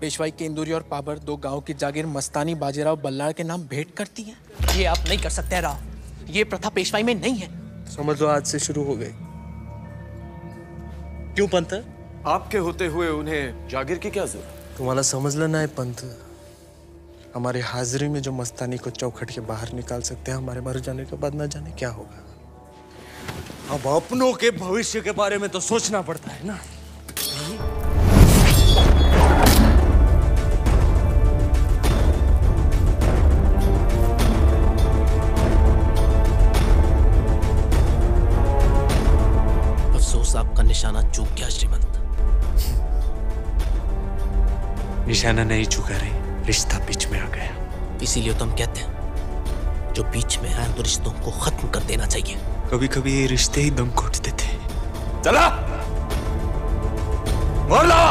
पेशवाई के इंदौरी और पाबर दो गाँव की जागीर मस्तानी बाजीराव बल्लाळ के नाम भेंट करती है। ये आप नहीं कर सकते राव। ये प्रथा पेशवाई में नहीं है। समझ लो आज से शुरू हो गई। क्यों पंत? आपके होते हुए उन्हें जागीर की क्या ज़रूरत? तुम्हारा समझ लेना है पंत। हमारी हाजिरी में जो मस्तानी को चौखट के बाहर निकाल सकते हैं हमारे मर जाने के बाद न जाने क्या होगा। अब अपनों के भविष्य के बारे में तो सोचना पड़ता है ना। अफसोस आपका निशाना चूक गया श्रीमंत। निशाना नहीं चुका रहे रिश्ता बीच में आ गया। इसीलिए तो हम कहते हैं जो बीच में आए तो रिश्तों को खत्म कर देना चाहिए। कभी कभी ये रिश्ते ही दम घोट थे चला! बोला